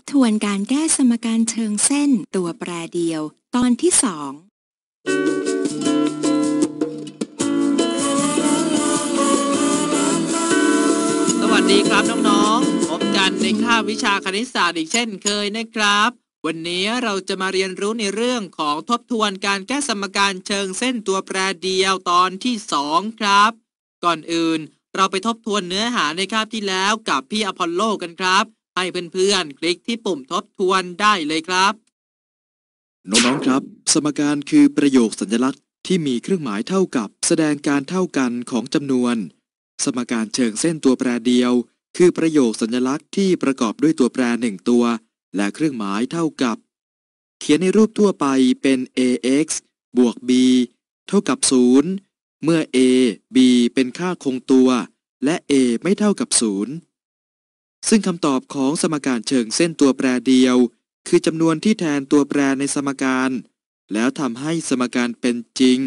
บทวนการแก้สมการเชิงเส้นตัวแปรเดียว ตอนที่สองสวัสดีครับน้องๆ พบกันในคาบวิชาคณิตศาสตร์อีกเช่นเคยนะครับ วันนี้เราจะมาเรียนรู้ในเรื่องของทบทวนการแก้สมการเชิงเส้นตัวแปรเดียวตอนที่สองครับ ก่อนอื่นเราไปทบทวนเนื้อหาในคาบที่แล้วกับพี่อพอลโลกันครับ ให้เพื่อนๆ คลิกที่ปุ่มทบทวนได้เลยครับ น้องๆครับ สมการคือประโยคสัญลักษณ์ที่มีเครื่องหมายเท่ากับแสดงการเท่ากันของจำนวน สมการเชิงเส้นตัวแปรเดียว คือประโยคสัญลักษณ์ที่ประกอบด้วยตัวแปรหนึ่งตัว และเครื่องหมายเท่ากับ เขียนในรูปทั่วไปเป็น ax บวก b เท่ากับ 0 เมื่อ a b เป็นค่าคงตัว และ a ไม่เท่ากับ 0 ซึ่งคำตอบของสมการเชิงเส้นตัวแปรเดียว คือจำนวนที่แทนตัวแปรในสมการ แล้วทำให้สมการเป็นจริง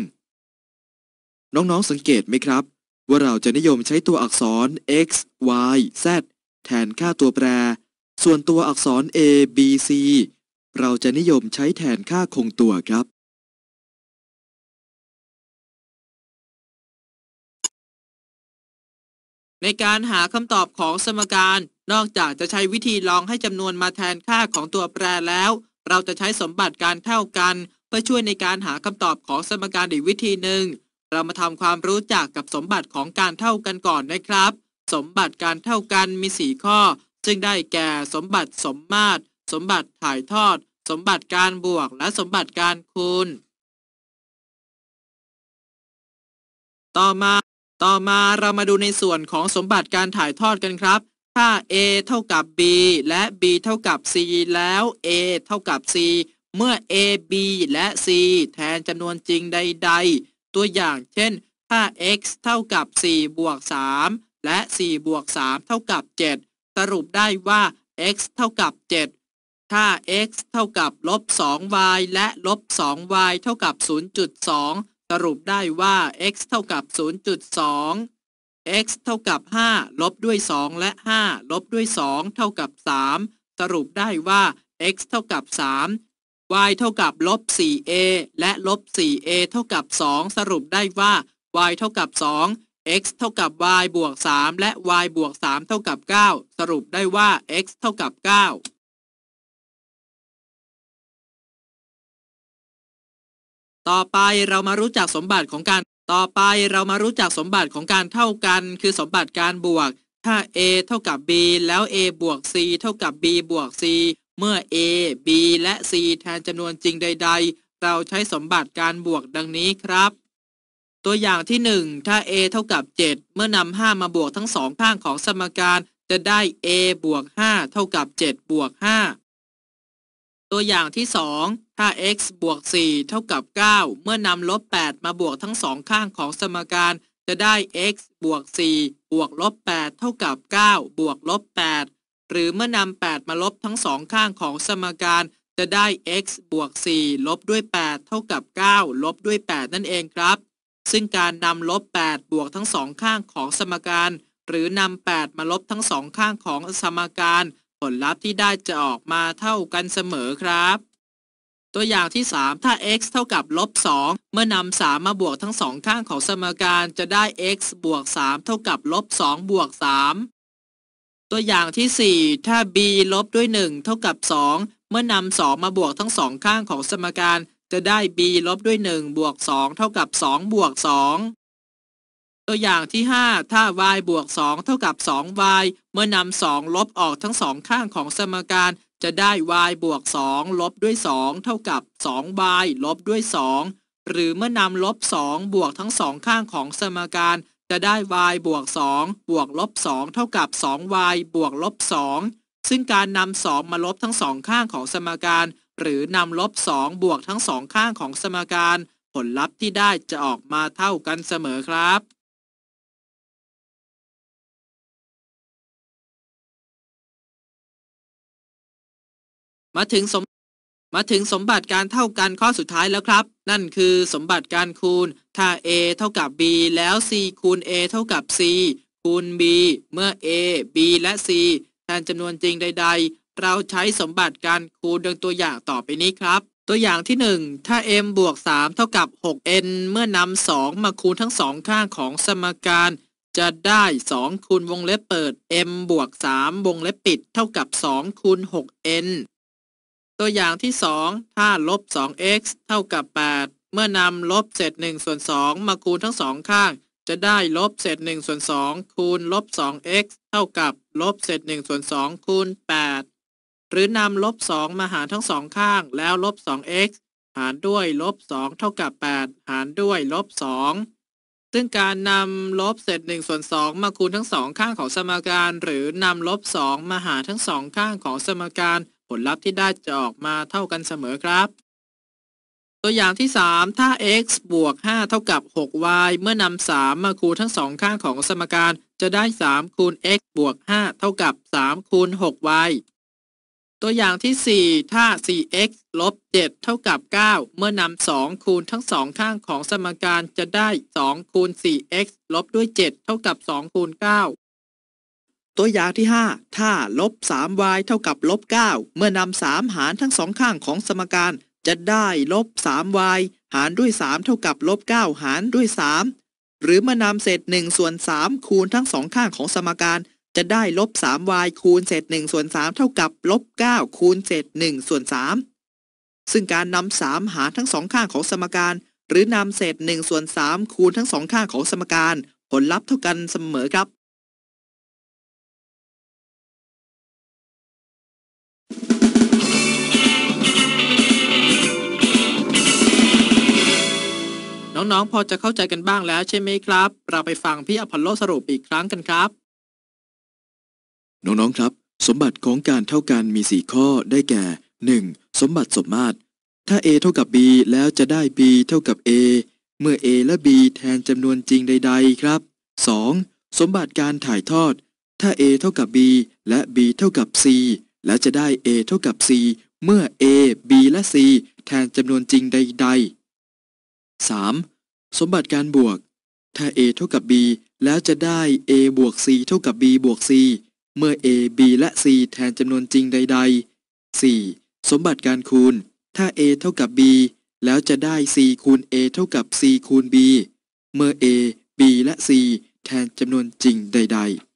น้องๆสังเกตไหมครับ ว่าเราจะนิยมใช้ตัวอักษร x y z แทนค่าตัวแปร ส่วนตัวอักษร a b c เราจะนิยมใช้แทนค่าคงตัวครับในการหาคำตอบของสมการ นอกจากจะใช้วิธีลองให้จำนวนมาแทนค่าของตัวแปรแล้ว เราจะใช้สมบัติการเท่ากัน เพื่อช่วยในการหาคำตอบของสมการอีกวิธีหนึ่ง เรามาทำความรู้จักกับสมบัติของการเท่ากันก่อนนะครับ สมบัติการเท่ากันมี 4 ข้อ ซึ่งได้แก่สมบัติสมมาตร สมบัติถ่ายทอด สมบัติการบวก และสมบัติการคูณ ต่อมา ต่อมาเรามาดูในส่วนของสมบัติการถ่ายทอดกันครับ ถ้า a เท่ากับ b และ b เท่ากับ c แล้ว a เท่ากับ c เมื่อ a b และ c แทนจำนวนจริงใด ๆ ตัวอย่างเช่น ถ้า x เท่ากับ 4 บวก 3 และ 4 บวก 3 เท่ากับ 7 สรุปได้ว่า x เท่ากับ 7 ถ้า x เท่ากับลบ 2y และลบ 2y เท่ากับ 0.2 สรุปได้ว่า x เท่ากับ 0.2 x เท่ากับ 5 ลบด้วย 2 และ 5 ลบด้วย 2 เท่ากับ 3 สรุปได้ว่า x เท่ากับ 3 y เท่ากับลบ 4a และลบ 4a เท่ากับ 2 สรุปได้ว่า y เท่ากับ 2 x เท่ากับ y บวก 3 และ y บวก 3 เท่ากับ 9 สรุปได้ว่า x เท่ากับ 9ต่อไปเรามารู้จักสมบัติของการ ต่อไปเรามารู้จักสมบัติของการเท่ากัน คือสมบัติการบวก ถ้า a เท่ากับ b แล้ว a บวก c เท่ากับ b บวก c เมื่อ a b และ c แทนจำนวนจริงใด ๆ เราใช้สมบัติการบวกดังนี้ครับ ตัวอย่างที่ 1 ถ้า a เท่ากับ 7 เมื่อนำ5มาบวกทั้งสองข้างของสมการ จะได้ a บวก 5 เท่ากับ 7 บวก 5 ตัวอย่างที่ 2 ถ้า x บวก 4 เท่ากับ 9 เมื่อนำลบ 8 มาบวกทั้งสองข้างของสมการ จะได้ x บวก 4 บวกลบ 8 เท่ากับ 9 บวกลบ 8 หรือเมื่อนำ 8 มาลบทั้งสองข้างของสมการ จะได้ x บวก 4 ลบด้วย 8 เท่ากับ 9 ลบด้วย 8 นั่นเองครับ ซึ่งการนำลบ 8 บวกทั้งสองข้างของสมการ หรือนำ 8 มาลบทั้งสองข้างของสมการ ผลลัพธ์ที่ได้จะออกมาเท่ากันเสมอครับ ตัวอย่างที่ 3 ถ้า x เท่ากับลบ 2 เมื่อนำ3มาบวกทั้งสองข้างของสมการจะได้ x บวก 3 เท่ากับลบ 2 บวก 3 ตัวอย่างที่ 4 ถ้า b ลบด้วย 1 เท่ากับ 2 เมื่อนำ2มาบวกทั้งสองข้างของสมการจะได้ b ลบด้วย 1 บวก 2 เท่ากับ 2 บวก 2 ตัวอย่างที่ 5 ถ้า y บวก 2 เท่ากับ 2y เมื่อนำ2 ลบออกทั้งสองข้างของสมการ จะได้ y บวก 2 ลบด้วย 2 เท่ากับ 2y ลบด้วย 2 หรือเมื่อนำลบ 2 บวกทั้งสองข้างของสมการ จะได้ y บวก 2 บวกลบ 2 เท่ากับ 2y บวกลบ 2 ซึ่งการนำ 2 มาลบทั้งสองข้างของสมการ หรือนำลบ 2 บวกทั้งสองข้างของสมการ ผลลัพธ์ที่ได้จะออกมาเท่ากันเสมอครับ มาถึงสมมาถึงสมบัติการเท่ากันข้อสุดท้ายแล้วครับ นั่นคือสมบัติการคูณ ถ้า a เท่ากับ b แล้ว c คูณ a เท่ากับ c คูณ b เมื่อ a b และ c แทนจำนวนจริงใด ๆ เราใช้สมบัติการคูณดังตัวอย่างต่อไปนี้ครับ ตัวอย่างที่ 1 ถ้า m บวก 3 เท่ากับ 6n เมื่อนำ2 มาคูณทั้งสองข้างของสมการ จะได้ 2 คูณวงเล็บเปิด m บวก 3 วงเล็บปิด เท่ากับ 2 คูณ 6n ตัวอย่างที่ 2 ถ้าลบ 2x เท่ากับ 8 เมื่อนำลบเศษ1ส่วน2มาคูณทั้งสองข้าง จะได้ลบเศษ1ส่วน2คูณลบ 2x เท่ากับลบเศษ1ส่วน2คูณ 8 หรือนำลบ 2 มาหารทั้งสองข้าง แล้วลบ 2x หารด้วยลบ 2 เท่ากับ 8 หารด้วยลบ 2 ซึ่งการนำลบเศษ1ส่วน2มาคูณทั้งสองข้างของสมการ หรือนำลบ 2 มาหารทั้งสองข้างของสมการ ผลลัพธ์ที่ได้จะออกมาเท่ากันเสมอครับ ตัวอย่างที่ 3 ถ้า x บวก 5 เท่ากับ 6y เมื่อนำ3มาคูณทั้งสองข้างของสมการ จะได้ 3 คูณ x บวก 5 เท่ากับ 3 คูณ 6y ตัวอย่างที่ 4 ถ้า 4x ลบ 7 เท่ากับ 9 เมื่อนำ 2 คูณทั้งสองข้างของสมการจะได้ 2 คูณ 4x ลบด้วย 7 เท่ากับ 2 คูณ 9 ตัวอย่างที่ 5 ถ้าลบ 3y เท่ากับลบ 9 เมื่อนำ3หารทั้งสองข้างของสมการ จะได้ลบ 3y หารด้วย 3 เท่ากับลบ 9 หารด้วย 3 หรือเมื่อนำเศษ1ส่วน3คูณทั้งสองข้างของสมการ จะได้ลบ 3y คูณเศษ1ส่วน3เท่ากับลบ 9 คูณเศษ1ส่วน3ซึ่งการนำ3หารทั้งสองข้างของสมการ หรือนำเศษ1ส่วน3คูณทั้งสองข้างของสมการ ผลลัพธ์เท่ากันเสมอครับ น้องๆ พอจะเข้าใจกันบ้างแล้วใช่ไหมครับ เราไปฟังพี่อพอลโลสรุปอีกครั้งกันครับ น้องๆ ครับ สมบัติของการเท่ากันมี 4 ข้อได้แก่ 1. สมบัติสมมาตร ถ้า a เท่ากับ b แล้วจะได้ b เท่ากับ a เมื่อ a และ b แทนจำนวนจริงใด ๆ ครับ 2. สมบัติการถ่ายทอด ถ้า a เท่ากับ b และ b เท่ากับ c แล้วจะได้ a เท่ากับ c เมื่อ a b และ c แทนจำนวนจริงใด ๆ 3. สมบัติการบวก ถ้า a เท่ากับ b แล้วจะได้ a บวก c เท่ากับ b บวก c เมื่อ a b และ c แทนจำนวนจริงใด ๆ 4. สมบัติการคูณ ถ้า a เท่ากับ b แล้วจะได้ c คูณ a เท่ากับ c คูณ b เมื่อ a b และ c แทนจำนวนจริงใด ๆ